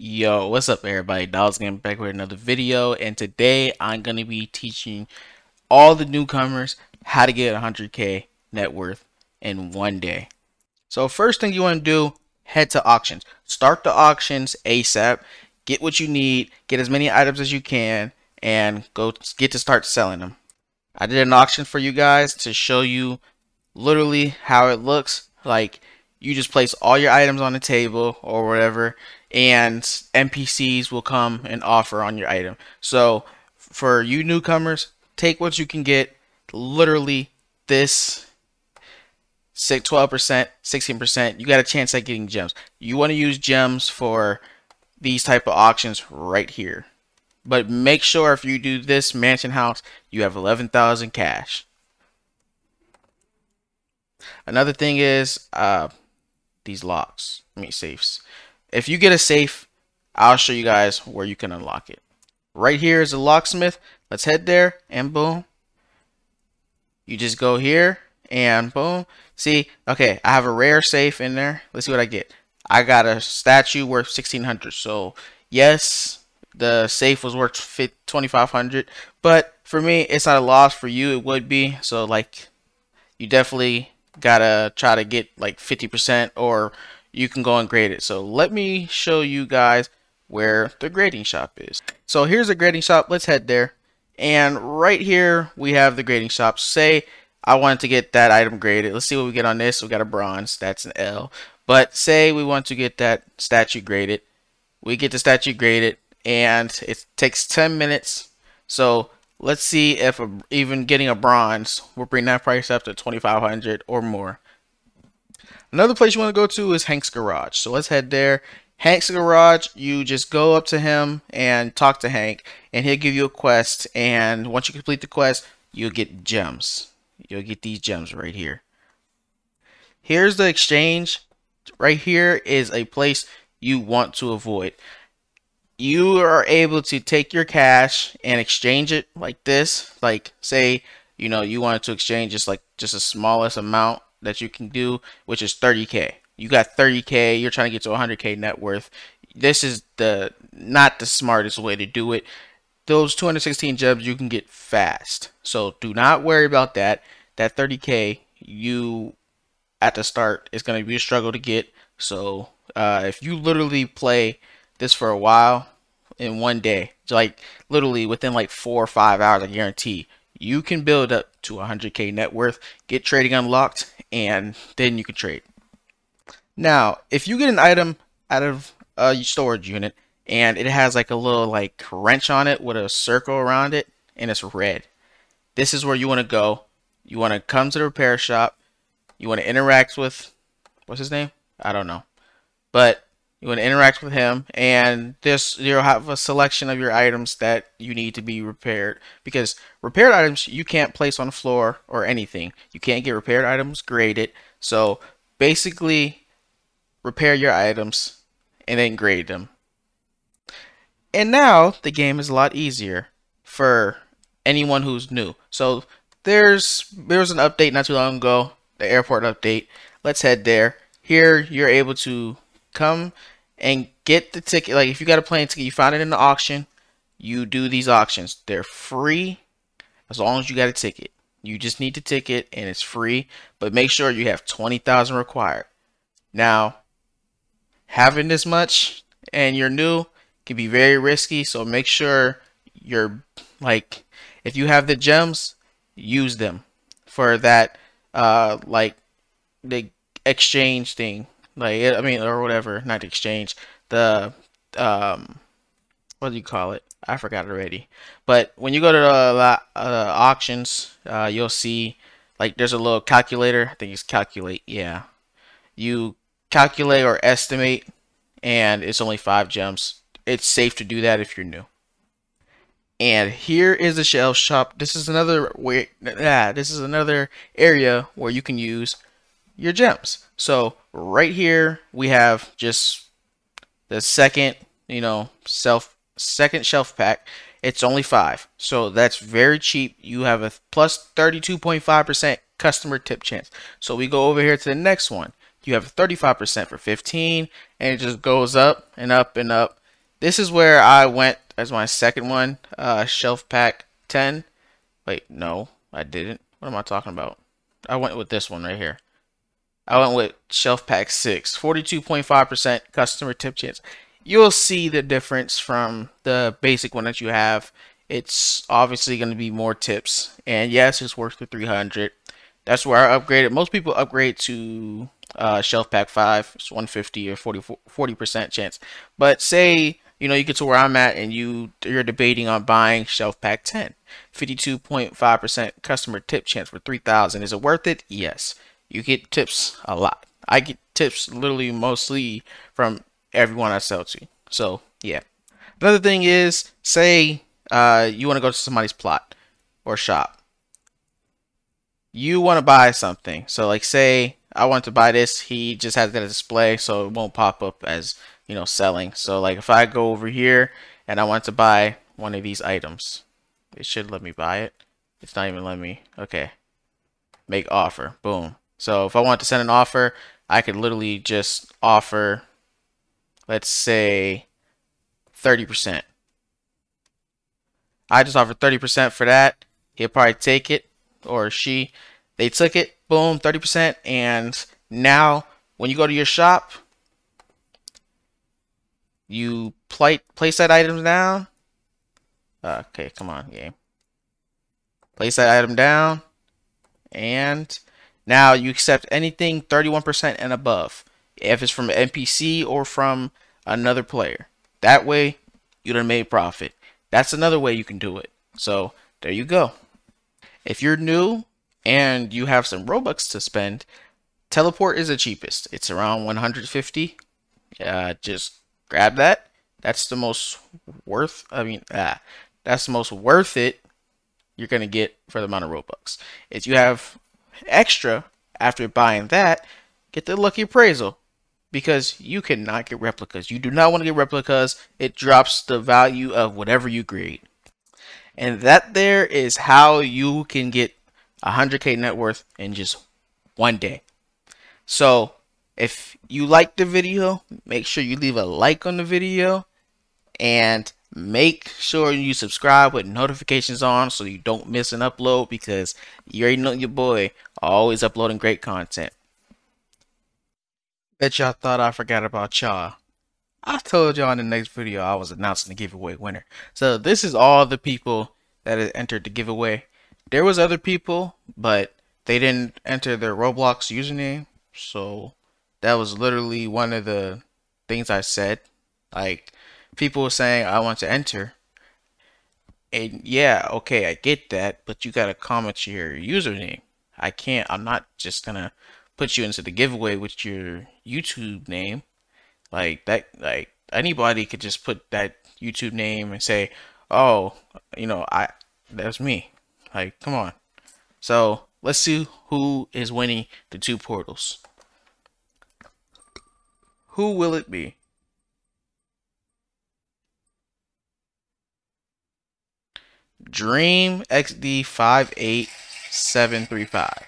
Yo, what's up everybody? Dollaz Gaming back with another video and today I'm going to be teaching all the newcomers how to get 100k net worth in one day. So first thing you want to do, head to auctions. Start the auctions ASAP. Get what you need, get as many items as you can and go get to start selling them. I did an auction for you guys to show you literally how it looks like you just place all your items on the table or whatever and NPCs will come and offer on your item. So for you newcomers, take what you can get. Literally this 12%, 16%, you got a chance at getting gems. You want to use gems for these type of auctions right here. But make sure if you do this mansion house, you have 11,000 cash. Another thing is uh, these locks, I mean safes. If you get a safe, I'll show you guys where you can unlock it. Right here is a locksmith. Let's head there and boom. You just go here and boom. See, okay, I have a rare safe in there. Let's see what I get. I got a statue worth 1600. So yes, the safe was worth 2500 but for me it's not a loss for you it would be so like you definitely gotta try to get like 50% or you can go and grade it. So let me show you guys where the grading shop is. So here's the grading shop. Let's head there. And right here we have the grading shop. Say I wanted to get that item graded. Let's see what we get on this. We got a bronze. That's an L. But say we want to get that statue graded. We get the statue graded and it takes 10 minutes. So let's see if a, even getting a bronze will bring that price up to 2500 or more. Another place you want to go to is Hank's Garage. So let's head there. Hank's Garage, you just go up to him and talk to Hank, and he'll give you a quest. And once you complete the quest, you'll get gems. You'll get these gems right here. Here's the exchange. Right here is a place you want to avoid. You are able to take your cash and exchange it like this. Like, say, you know, you wanted to exchange just like just the smallest amount that you can do, which is 30k. You got 30k, you're trying to get to 100k net worth. This is the not the smartest way to do it. Those 216 gems you can get fast. So do not worry about that. That 30k you at the start is going to be a struggle to get. So uh, if you literally play this for a while in one day, like literally within like four or five hours, I guarantee you can build up to 100k net worth, get trading unlocked, and then you can trade. Now, if you get an item out of a storage unit and it has like a little like wrench on it with a circle around it and it's red, this is where you want to go. You want to come to the repair shop. You want to interact with, what's his name? I don't know. But you want to interact with him and this you'll have a selection of your items that you need to be repaired. Because repaired items you can't place on the floor or anything. You can't get repaired items graded. So basically repair your items and then grade them. And now the game is a lot easier for anyone who's new. So there's there was an update not too long ago the airport update. Let's head there. Here you're able to come and get the ticket. Like if you got a plane ticket, you find it in the auction. You do these auctions. They're free as long as you got a ticket. You just need the ticket and it's free. But make sure you have 20,000 required. Now, having this much and you're new can be very risky. So make sure you're like, if you have the gems, use them for that, uh, like the exchange thing like I mean, or whatever, not exchange. The um, what do you call it? I forgot already. But when you go to the uh, auctions, uh, you'll see like there's a little calculator. I think it's calculate. Yeah, you calculate or estimate, and it's only five gems. It's safe to do that if you're new. And here is the shelf shop. This is another way. Yeah, this is another area where you can use your gems. So right here we have just the second, you know, self second shelf pack. It's only five, so that's very cheap. You have a plus 32.5% customer tip chance. So we go over here to the next one. You have 35% for 15, and it just goes up and up and up. this is where I went as my second one, uh, Shelf Pack 10. Wait, no, I didn't. What am I talking about? I went with this one right here. I went with Shelf Pack 6, 42.5% customer tip chance. You'll see the difference from the basic one that you have. It's obviously going to be more tips. And yes, it's worth the 300. That's where I upgraded. Most people upgrade to uh, Shelf Pack 5. It's 150 or 40, 40% chance. But say you know, you get to where I'm at and you you're debating on buying shelf pack 10. 52.5% customer tip chance for 3000. Is it worth it? Yes. You get tips a lot. I get tips literally mostly from everyone I sell to. So, yeah. Another thing is, say uh, you want to go to somebody's plot or shop. You want to buy something. So, like, say I want to buy this. He just has that display, so it won't pop up as you know, selling. So like if I go over here and I want to buy one of these items, it should let me buy it. It's not even letting me. Okay. Make offer. Boom. So if I want to send an offer, I could literally just offer, let's say, 30%. I just offered 30% for that. He'll probably take it, or she. They took it, boom, 30%. And now, when you go to your shop, you play, place that item down. Okay, come on, game. Place that item down. And now you accept anything 31% and above. If it's from an NPC or from another player. That way, you done made profit. That's another way you can do it. So, there you go. If you're new and you have some Robux to spend, Teleport is the cheapest. It's around 150. Uh, just grab that. That's the most worth. I mean, ah, that's the most worth it you're gonna get for the amount of Robux. If you have extra after buying that, get the lucky appraisal because you cannot get replicas. You do not want to get replicas. It drops the value of whatever you create. And that there is how you can get 100k net worth in just one day. So if you like the video, make sure you leave a like on the video and make sure you subscribe with notifications on so you don't miss an upload because you already know your boy always uploading great content. Bet y'all thought I forgot about y'all. I told y'all in the next video I was announcing the giveaway winner. So this is all the people that entered the giveaway. There was other people, but they didn't enter their Roblox username. So that was literally one of the things I said. Like people saying I want to enter. And yeah, okay, I get that, but you gotta comment your username. I can't I'm not just gonna put you into the giveaway with your YouTube name. Like that like anybody could just put that YouTube name and say, Oh, you know, I that's me. Like, come on. So let's see who is winning the two portals. Who will it be? Dream XD58735.